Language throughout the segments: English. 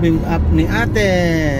Moving up ni ate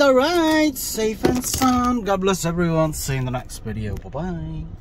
Alright. Safe and sound. God bless everyone. See you in the next video. Bye-bye.